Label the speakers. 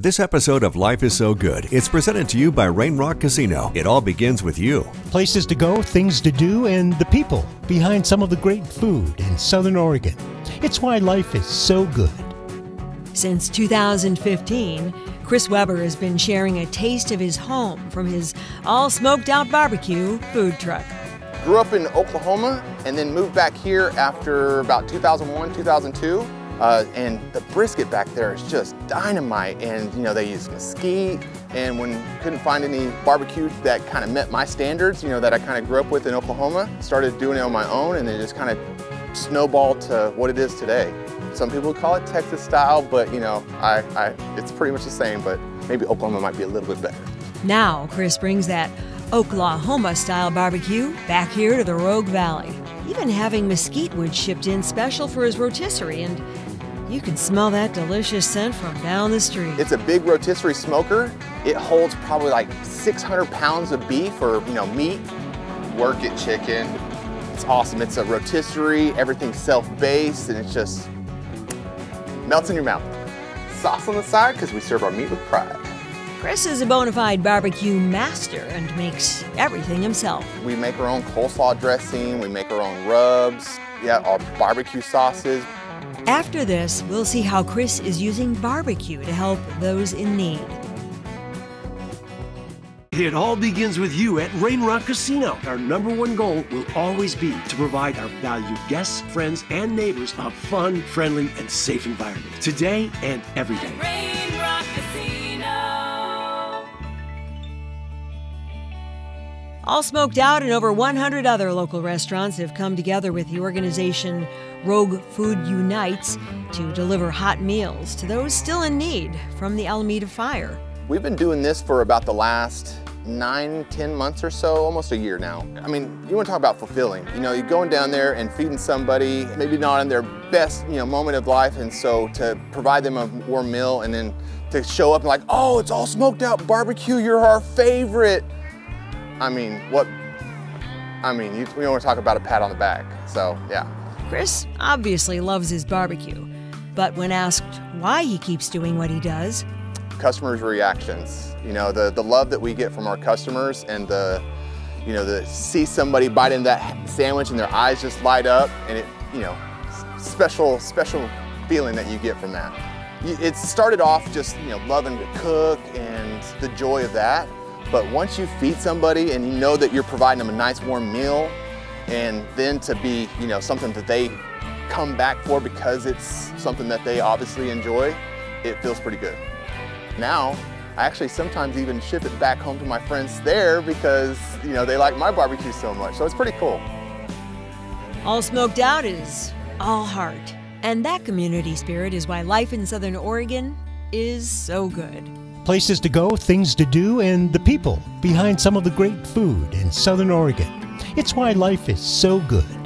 Speaker 1: This episode of Life is So Good is presented to you by Rain Rock Casino. It all begins with you.
Speaker 2: Places to go, things to do, and the people behind some of the great food in Southern Oregon. It's why life is so good.
Speaker 3: Since 2015, Chris Webber has been sharing a taste of his home from his all smoked out barbecue food truck.
Speaker 4: Grew up in Oklahoma and then moved back here after about 2001, 2002. Uh, and the brisket back there is just dynamite. And you know, they use mesquite. And when couldn't find any barbecue that kind of met my standards, you know, that I kind of grew up with in Oklahoma, started doing it on my own and then just kind of snowballed to what it is today. Some people call it Texas style, but you know, I, I, it's pretty much the same, but maybe Oklahoma might be a little bit better.
Speaker 3: Now, Chris brings that Oklahoma style barbecue back here to the Rogue Valley. Even having mesquite wood shipped in special for his rotisserie, and you can smell that delicious scent from down the street.
Speaker 4: It's a big rotisserie smoker. It holds probably like 600 pounds of beef or, you know, meat. Work it chicken. It's awesome. It's a rotisserie, everything's self-based, and it's just melts in your mouth. Sauce on the side, because we serve our meat with pride.
Speaker 3: Chris is a bona fide barbecue master and makes everything himself.
Speaker 4: We make our own coleslaw dressing, we make our own rubs, yeah, our barbecue sauces.
Speaker 3: After this, we'll see how Chris is using barbecue to help those in need.
Speaker 5: It all begins with you at Rain Rock Casino. Our number one goal will always be to provide our valued guests, friends, and neighbors a fun, friendly, and safe environment today and every day.
Speaker 3: All Smoked Out and over 100 other local restaurants have come together with the organization Rogue Food Unites to deliver hot meals to those still in need from the Alameda fire.
Speaker 4: We've been doing this for about the last nine, ten months or so, almost a year now. I mean, you want to talk about fulfilling. You know, you're going down there and feeding somebody, maybe not in their best, you know, moment of life, and so to provide them a warm meal and then to show up and like, oh, it's all smoked out barbecue, you're our favorite. I mean, what, I mean, you, we want to talk about a pat on the back, so yeah.
Speaker 3: Chris obviously loves his barbecue, but when asked why he keeps doing what he does,
Speaker 4: customers' reactions. You know, the, the love that we get from our customers and the, you know, the see somebody bite into that sandwich and their eyes just light up and it, you know, special, special feeling that you get from that. It started off just, you know, loving to cook and the joy of that. But once you feed somebody and you know that you're providing them a nice warm meal and then to be, you know, something that they come back for because it's something that they obviously enjoy, it feels pretty good. Now, I actually sometimes even ship it back home to my friends there because, you know, they like my barbecue so much. So it's pretty cool.
Speaker 3: All Smoked Out is all heart. And that community spirit is why life in Southern Oregon is so good.
Speaker 2: Places to go, things to do, and the people behind some of the great food in Southern Oregon. It's why life is so good.